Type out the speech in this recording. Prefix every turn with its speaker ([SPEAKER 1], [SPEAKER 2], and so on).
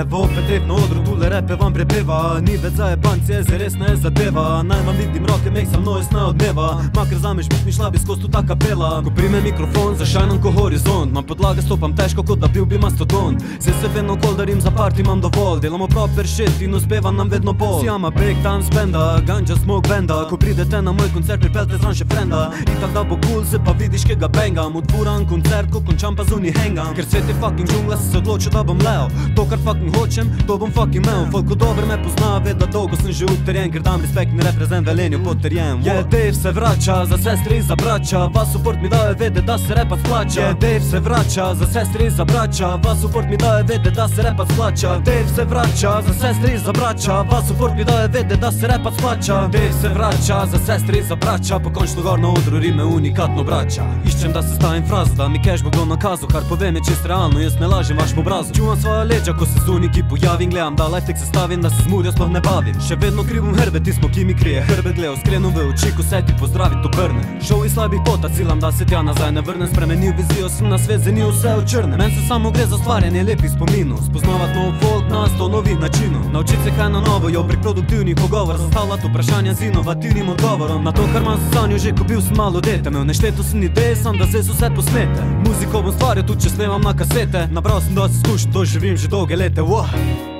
[SPEAKER 1] Evo opet tek na odru, tule repe vam prepeva Ni več za jebanci, je resna je zadeva. Naj vam vidim roke, mek sa mnou sna odmeva Makar zameš bit mi šla bi skozi tu ta kapela. Ko prime mikrofon, zašajnam ko horizont. Na podlage stopam težko, kot da bil bi mastodon Se se vedno kol darim za part imam dovolj. Delamo proper shit in uspeva nam vedno bolj. Sjama breakdance benda, ganja smoke benda. Ko pridete na moj koncert, pripelte zran še frenda. In tak da bo cool, se pa vidiš, ke ga bangam Odfuram koncert, ko končam pa zunji hangam Ker svet je fucking džungla, sem se odločil, da bom leo. To kar fucking hočem, to bom fucking imel. Folk ko dobro me pozna, ve da dolgo sem že utrjen Ker dam respekt in reprezent velenju potrjen Je Dave se vrača, za sestri za braća Vas support mi daje vede da se repat splača. Je Dave se vraća, za sestri za braća Vas support mi daje vede da se repat splača. Dave se vraća, za sestri za braća Vas support mi daje vede da se repat splača. Dave se vraća, za sestri za braća Pokončno gor na odru rime unikatno braća Iščem da se stavim frazu, da mi cash bo kdo nakazu Kar povem je čist realno, jaz ne lažem vaš po obrazu. Čuvam svoja leđa, ko se zuniki pojavim Gledam da life tek se stavim, da se zmurja sploh ne bavim. Še vedno krivom hrbe, ti smo ki mi krije Hrbe gledal skrenu v oči, ko se ti pozdravi to brne. Šov iz slabih pota, cilam da se tja nazaj ne vrnem Spremenil vizijo, sem na svet zenil vse v črne Men se samo gre za stvarjanje lepih spominov Spoznavat nov folk na sto novih načinov. Naučit se kaj na novo, jo prek produktivnih pogovor Zastavljat vprašanja z inovativnim odgovorom. Na to, kar imam v sanju že, ko bil sem malo dete. Imel nešteto sem ideje, sam da se vse posnete Muziko bom stvaril, tudi če snemam na kasete. Nabral sem dosti izkušenj, to živim že dolge what?